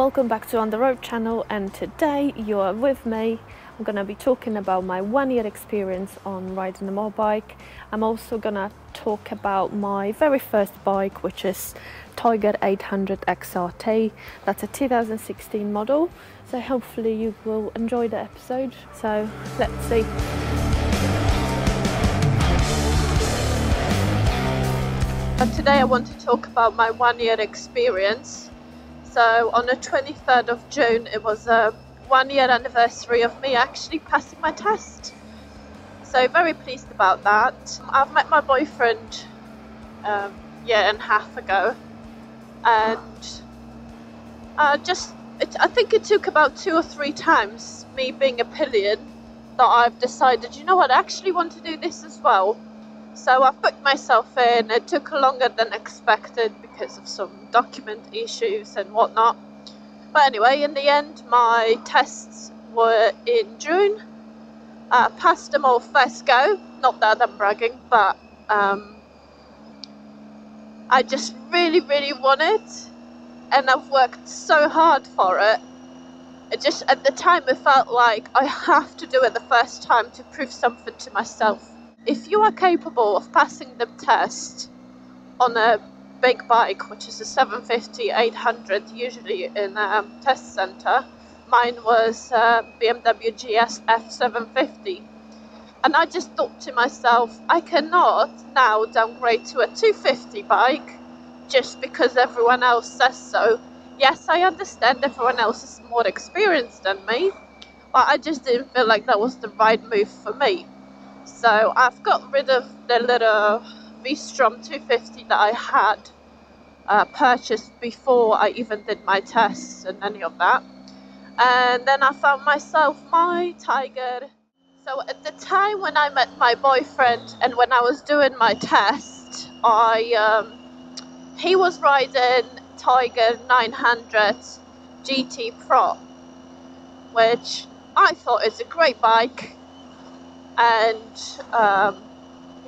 Welcome back to On the Road channel, and today you are with me. I'm gonna be talking about my one year experience on riding a motorbike. I'm also gonna talk about my very first bike, which is Tiger 800 XRT. That's a 2016 model, so hopefully you will enjoy the episode. So let's see. And today I want to talk about my one year experience. So on the 23rd of June, it was a one year anniversary of me actually passing my test. So very pleased about that. I've met my boyfriend um, year and a half ago, and uh, just it, I think it took about two or three times me being a pillion that I've decided, you know what, I actually want to do this as well. So I've booked myself in. It took longer than expected because of some document issues and whatnot. But anyway, in the end, my tests were in June. I passed them all first go. Not that I'm bragging, but um, I just really, really want it, and I've worked so hard for it. It just at the time it felt like I have to do it the first time to prove something to myself if you are capable of passing the test on a big bike, which is a 750 800, usually in a um, test center, mine was uh, BMW GS F750. And I just thought to myself, I cannot now downgrade to a 250 bike just because everyone else says so. Yes, I understand everyone else is more experienced than me, but I just didn't feel like that was the right move for me. So I've got rid of the little V-Strom 250 that I had uh, purchased before I even did my tests and any of that. And then I found myself my Tiger. So at the time when I met my boyfriend and when I was doing my test, I um, he was riding Tiger 900 GT Pro, which I thought is a great bike and um,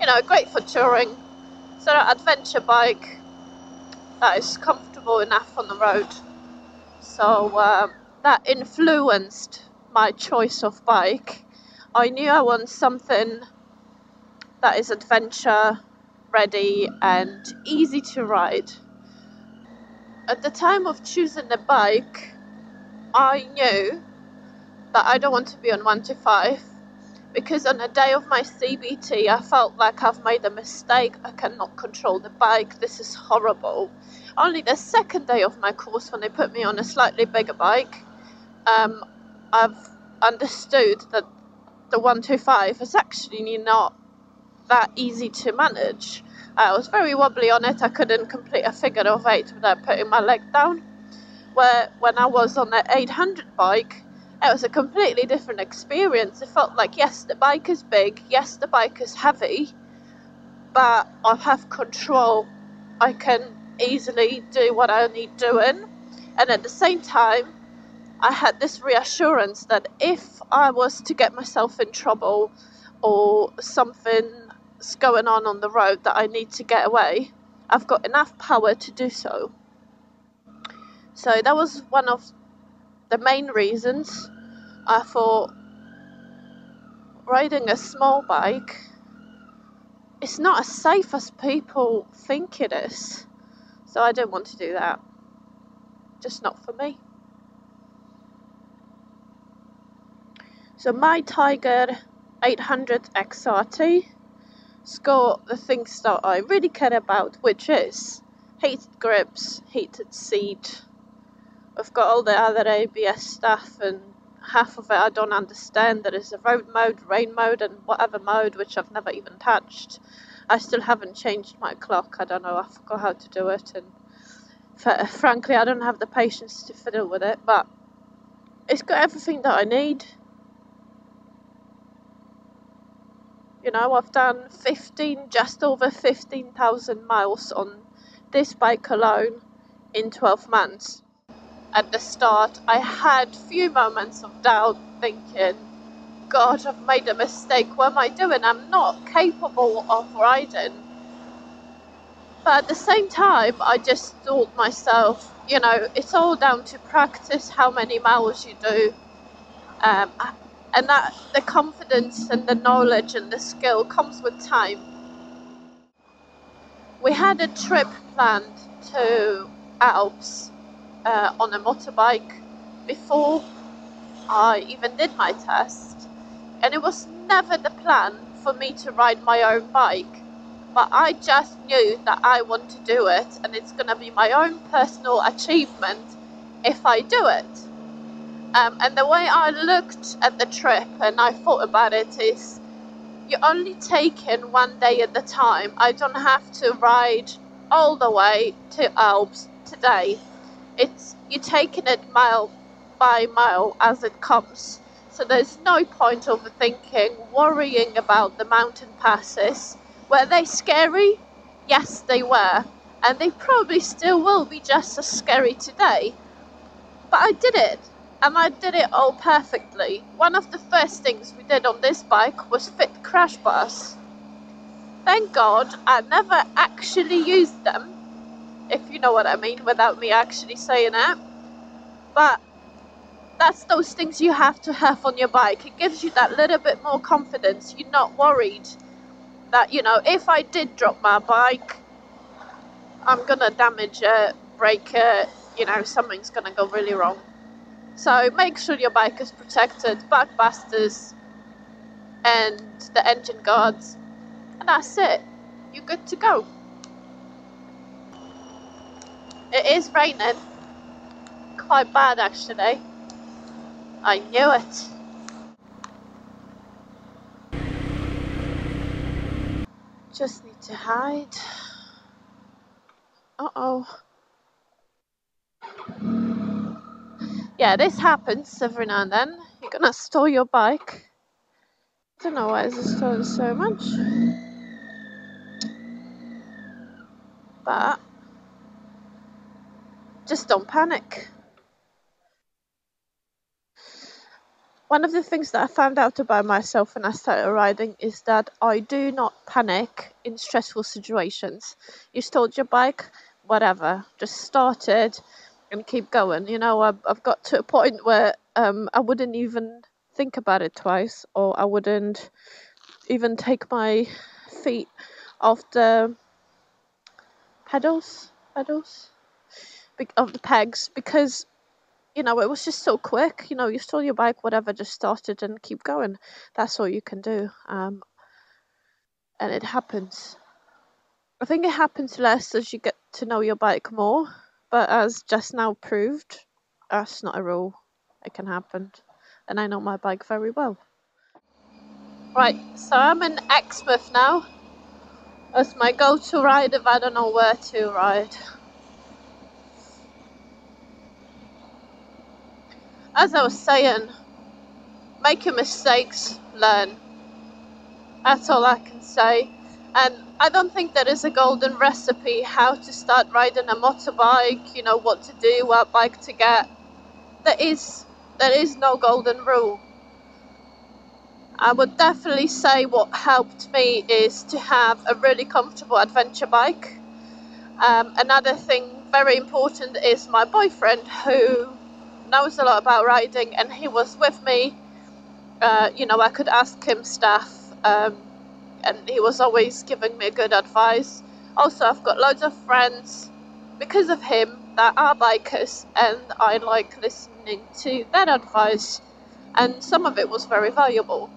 you know, great for touring. So an adventure bike that is comfortable enough on the road. So um, that influenced my choice of bike. I knew I want something that is adventure ready and easy to ride. At the time of choosing the bike, I knew that I don't want to be on 125 because on the day of my CBT, I felt like I've made a mistake. I cannot control the bike. This is horrible. Only the second day of my course, when they put me on a slightly bigger bike, um, I've understood that the 125 is actually not that easy to manage. I was very wobbly on it. I couldn't complete a figure of eight without putting my leg down. Where when I was on the 800 bike, it was a completely different experience. It felt like, yes, the bike is big, yes, the bike is heavy, but I have control. I can easily do what I need doing. And at the same time, I had this reassurance that if I was to get myself in trouble or something's going on on the road that I need to get away, I've got enough power to do so. So that was one of the main reasons I thought riding a small bike is not as safe as people think it is. So I don't want to do that. Just not for me. So my Tiger 800 XRT got the things that I really care about, which is heated grips, heated seat, I've got all the other ABS stuff, and half of it I don't understand. There is a road mode, rain mode, and whatever mode which I've never even touched. I still haven't changed my clock. I don't know. I forgot how to do it, and f- frankly, I don't have the patience to fiddle with it. But it's got everything that I need. You know, I've done 15, just over 15,000 miles on this bike alone in 12 months at the start, I had few moments of doubt, thinking, God, I've made a mistake. What am I doing? I'm not capable of riding. But at the same time, I just thought myself, you know, it's all down to practice, how many miles you do. Um, and that the confidence and the knowledge and the skill comes with time. We had a trip planned to Alps uh, on a motorbike before I even did my test, and it was never the plan for me to ride my own bike. But I just knew that I want to do it, and it's going to be my own personal achievement if I do it. Um, and the way I looked at the trip and I thought about it is you're only taking one day at a time. I don't have to ride all the way to Alps today. It's you're taking it mile by mile as it comes. So there's no point overthinking, worrying about the mountain passes. Were they scary? Yes, they were. And they probably still will be just as scary today. But I did it and I did it all perfectly. One of the first things we did on this bike was fit crash bars. Thank God I never actually used them, if you know what I mean, without me actually saying it. But that's those things you have to have on your bike. It gives you that little bit more confidence. You're not worried that, you know, if I did drop my bike, I'm gonna damage it, break it, you know, something's gonna go really wrong. So make sure your bike is protected, backbusters and the engine guards. And that's it. You're good to go. It is raining. Quite bad actually. I knew it. Just need to hide. Uh oh. yeah, this happens every now and then. You're gonna store your bike. I don't know why it's stolen so much. But just don't panic. One of the things that I found out about myself when I started riding is that I do not panic in stressful situations. You stole your bike, whatever, just start it and keep going. You know, I've, I've got to a point where um, I wouldn't even think about it twice, or I wouldn't even take my feet off the pedals, pedals, of the pegs, because you know it was just so quick. You know, you stole your bike, whatever, just started and keep going. That's all you can do, um, and it happens. I think it happens less as you get to know your bike more but as just now proved, that's not a rule. It can happen. And I know my bike very well. Right, so I'm in Exmouth now. That's my go-to ride if I don't know where to ride. As I was saying, make your mistakes, learn. That's all I can say. And I don't think there is a golden recipe how to start riding a motorbike, you know, what to do, what bike to get. There is there is no golden rule. I would definitely say what helped me is to have a really comfortable adventure bike. Um, another thing very important is my boyfriend who knows a lot about riding and he was with me. Uh, you know, I could ask him stuff. Um, and he was always giving me good advice. Also, I've got loads of friends because of him that are bikers, and I like listening to their advice, and some of it was very valuable.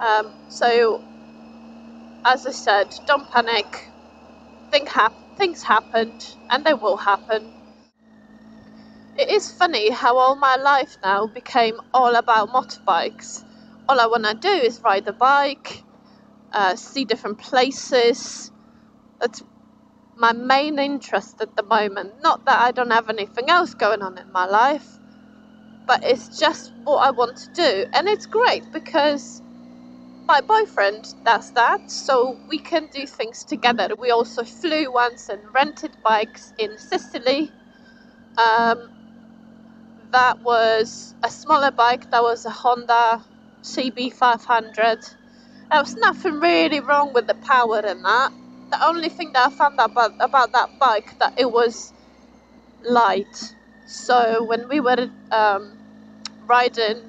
Um, so, as I said, don't panic. Think things happened, and they will happen. It is funny how all my life now became all about motorbikes. All I want to do is ride the bike, uh, see different places. That's my main interest at the moment. Not that I don't have anything else going on in my life, but it's just what I want to do. And it's great because my boyfriend does that, so we can do things together. We also flew once and rented bikes in Sicily. Um, that was a smaller bike, that was a Honda CB500 there was nothing really wrong with the power in that. The only thing that I found out about, about that bike that it was light. So when we were um, riding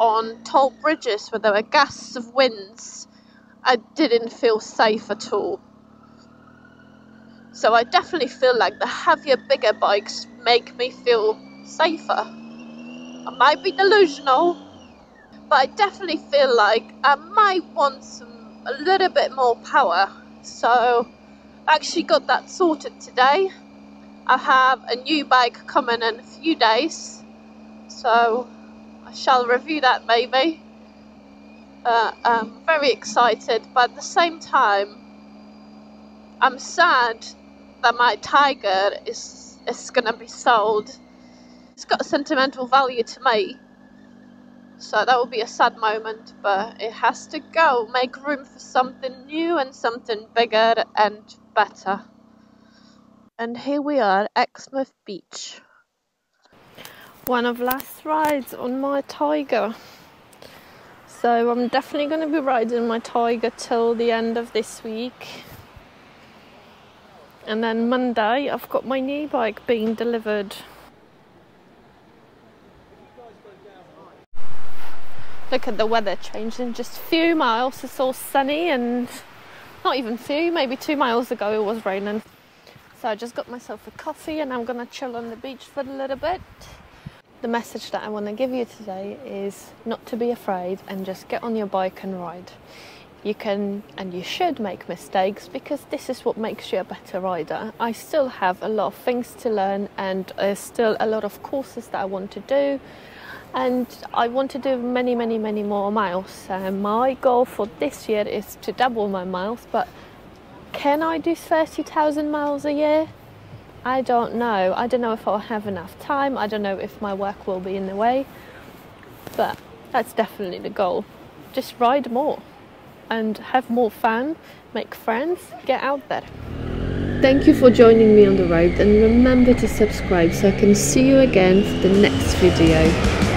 on tall bridges where there were gusts of winds, I didn't feel safe at all. So I definitely feel like the heavier, bigger bikes make me feel safer. I might be delusional, but I definitely feel like I might want some a little bit more power. So I actually got that sorted today. I have a new bike coming in a few days, so I shall review that maybe. Uh, I'm very excited, but at the same time, I'm sad that my Tiger is is gonna be sold. It's got a sentimental value to me, so that will be a sad moment. But it has to go. Make room for something new and something bigger and better. And here we are, Exmouth Beach. One of last rides on my Tiger. So I'm definitely going to be riding my Tiger till the end of this week. And then Monday, I've got my new bike being delivered. Look at the weather changing just a few miles. It's all sunny and not even few, maybe two miles ago it was raining. So I just got myself a coffee and I'm gonna chill on the beach for a little bit. The message that I want to give you today is not to be afraid and just get on your bike and ride you can and you should make mistakes because this is what makes you a better rider. I still have a lot of things to learn and there's still a lot of courses that I want to do and I want to do many many many more miles. Uh, my goal for this year is to double my miles but can I do 30,000 miles a year? I don't know. I don't know if I'll have enough time. I don't know if my work will be in the way. But that's definitely the goal. Just ride more and have more fun, make friends, get out there. Thank you for joining me on the road and remember to subscribe so I can see you again for the next video.